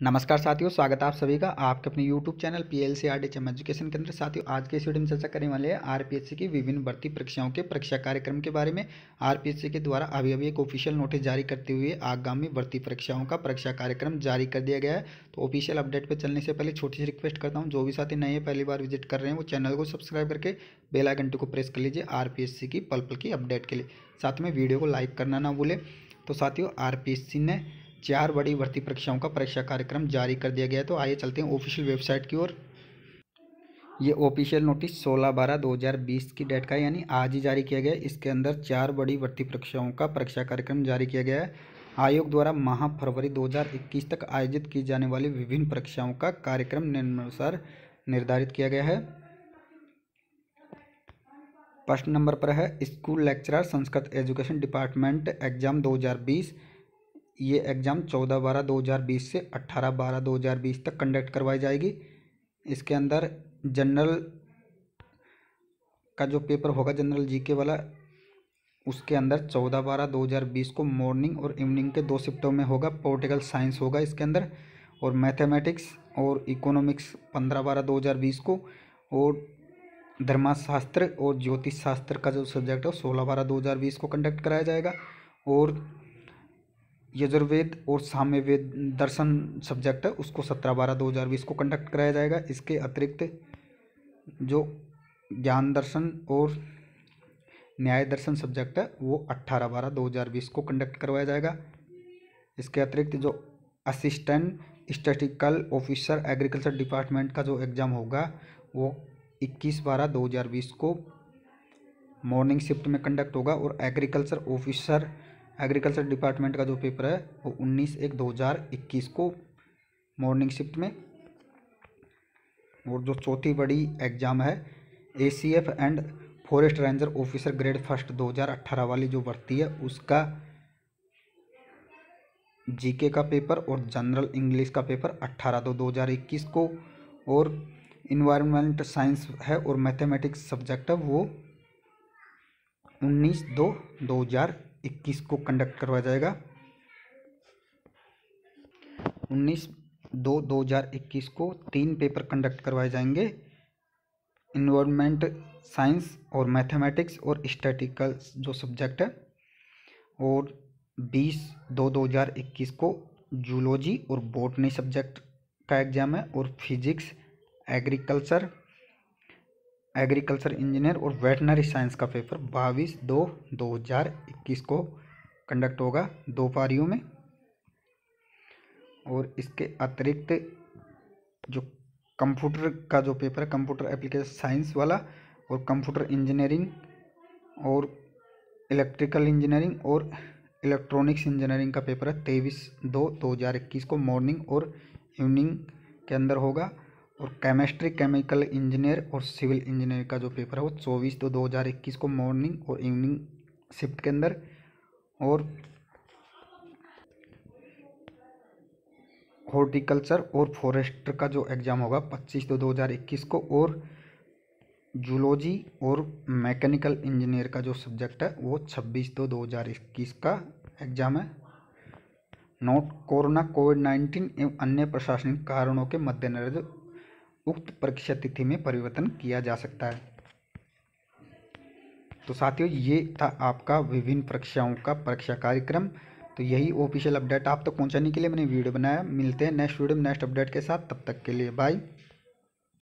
नमस्कार साथियों, स्वागत है आप सभी का आपके अपने YouTube channel P L C R D education के अंदर। साथियों, आज के इस वीडियो में चर्चा करने वाले हैं आरपीएससी की विभिन्न भर्ती परीक्षाओं के परीक्षा कार्यक्रम के बारे में। आरपीएससी के द्वारा अभी अभी एक ऑफिशियल नोटिस जारी करते हुए आगामी भर्ती परीक्षाओं का परीक्षा कार्यक्रम जारी कर दिया गया है। तो ऑफिशियल अपडेट पर चलने से पहले छोटी सी रिक्वेस्ट करता हूँ, जो भी साथी नए पहली बार विज़िट कर रहे हैं, वो चैनल को सब्सक्राइब करके बेला घंटे को प्रेस कर लीजिए RPSC की पल पल की अपडेट के लिए। साथ में वीडियो को लाइक करना ना भूलें। तो साथियों RPSC ने चार बड़ी भर्ती परीक्षाओं का परीक्षा कार्यक्रम जारी कर दिया गया है। तो आइए चलते हैं ऑफिशियल वेबसाइट की ओर। ये ऑफिशियल नोटिस 16 बारह 2020 की डेट का यानी आज ही जारी किया गया इसके अंदर चार बड़ी भर्ती परीक्षाओं का परीक्षा कार्यक्रम जारी किया गया है। आयोग द्वारा माह फरवरी 2021 तक आयोजित की जाने वाली विभिन्न परीक्षाओं का कार्यक्रम निम्नानुसार निर्धारित किया गया है। फ़र्स्ट नंबर पर है, school lecturer Sanskrit education department exam 2020 ये एग्ज़ाम चौदह बारह दो हज़ार बीस से अट्ठारह बारह दो हज़ार बीस तक कंडक्ट करवाई जाएगी। इसके अंदर जनरल का जो पेपर होगा, जनरल जीके वाला, उसके अंदर चौदह बारह दो हज़ार बीस को मॉर्निंग और इवनिंग के दो शिफ्टों में होगा। पोलिटिकल साइंस होगा इसके अंदर और मैथमेटिक्स और इकोनॉमिक्स पंद्रह बारह दो हज़ार बीस को और धर्माशास्त्र और ज्योतिष शास्त्र का जो सब्जेक्ट है सोलह बारह दो हज़ार बीस को कंडक्ट कराया जाएगा। और यजुर्वेद और साम्यवेद दर्शन सब्जेक्ट है, उसको सत्रह बारह दो हज़ार बीस को कंडक्ट कराया जाएगा। इसके अतिरिक्त जो ज्ञान दर्शन और न्याय दर्शन सब्जेक्ट है, वो अट्ठारह बारह दो हज़ार बीस को कंडक्ट करवाया जाएगा। इसके अतिरिक्त जो assistant statistical officer agriculture department का जो एग्ज़ाम होगा, वो इक्कीस बारह दो हज़ार बीस को मॉर्निंग शिफ्ट में कंडक्ट होगा और एग्रीकल्चर ऑफिसर एग्रीकल्चर डिपार्टमेंट का जो पेपर है, वो उन्नीस एक दो हज़ार इक्कीस को मॉर्निंग शिफ्ट में। और जो चौथी बड़ी एग्ज़ाम है A C F and forest ranger officer grade first दो हज़ार अट्ठारह वाली जो भर्ती है, उसका जीके का पेपर और जनरल इंग्लिश का पेपर अट्ठारह दो दो हज़ार इक्कीस को। और इन्वायरमेंट साइंस है और मैथमेटिक्स सब्जेक्ट है, वो उन्नीस दो दो हज़ार इक्कीस को कंडक्ट करवाया जाएगा। उन्नीस दो दो हज़ार इक्कीस को तीन पेपर कंडक्ट करवाए जाएँगे। इन्वायरमेंट साइंस और मैथमेटिक्स और स्टैटिकल जो सब्जेक्ट है। और बीस दो दो हज़ार इक्कीस को जूलॉजी और बोटनी सब्जेक्ट का एग्ज़ाम है और फिजिक्स एग्रीकल्चर एग्रीकल्चर इंजीनियर और वेटनरी साइंस का पेपर बाईस दो दो हज़ार इक्कीस को कंडक्ट होगा दो पारियों में। और इसके अतिरिक्त जो कंप्यूटर का जो पेपर है कंप्यूटर एप्लीकेशन साइंस वाला और कंप्यूटर इंजीनियरिंग और इलेक्ट्रिकल इंजीनियरिंग और इलेक्ट्रॉनिक्स इंजीनियरिंग का पेपर है, तेईस दो दो हज़ार इक्कीस को मॉर्निंग और इवनिंग के अंदर होगा। और केमिस्ट्री केमिकल इंजीनियर और सिविल इंजीनियर का जो पेपर है वो चौबीस दो दो हज़ार इक्कीस को मॉर्निंग और इवनिंग शिफ्ट के अंदर और हॉर्टिकल्चर और फॉरेस्टर का जो एग्ज़ाम होगा पच्चीस दो दो हज़ार इक्कीस को और जूलॉजी और मैकेनिकल इंजीनियर का जो सब्जेक्ट है वो छब्बीस दो दो हज़ार इक्कीस का एग्ज़ाम है। नोट कोरोना कोविड नाइन्टीन एवं अन्य प्रशासनिक कारणों के मद्देनजर उक्त परीक्षा तिथि में परिवर्तन किया जा सकता है। तो साथियों, ये था आपका विभिन्न परीक्षाओं का परीक्षा कार्यक्रम। तो यही ऑफिशियल अपडेट आप तक तो पहुँचाने के लिए मैंने वीडियो बनाया। मिलते हैं नेक्स्ट वीडियो में नेक्स्ट अपडेट के साथ। तब तक के लिए बाय